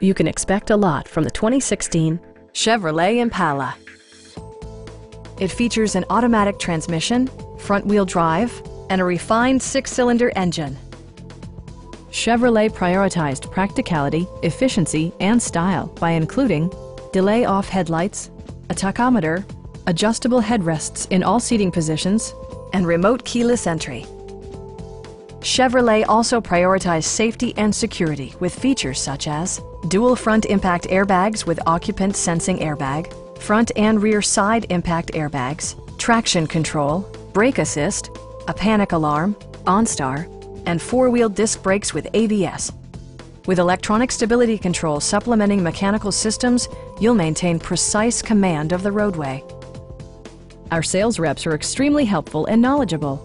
You can expect a lot from the 2016 Chevrolet Impala. It features an automatic transmission, front-wheel drive, and a refined six-cylinder engine. Chevrolet prioritized practicality, efficiency, and style by including delay-off headlights, a tachometer, adjustable headrests in all seating positions, and remote keyless entry. Chevrolet also prioritized safety and security with features such as dual front impact airbags with occupant sensing airbag, front and rear side impact airbags, traction control, brake assist, a panic alarm, OnStar, and four-wheel disc brakes with ABS. With electronic stability control supplementing mechanical systems, you'll maintain precise command of the roadway. Our sales reps are extremely helpful and knowledgeable.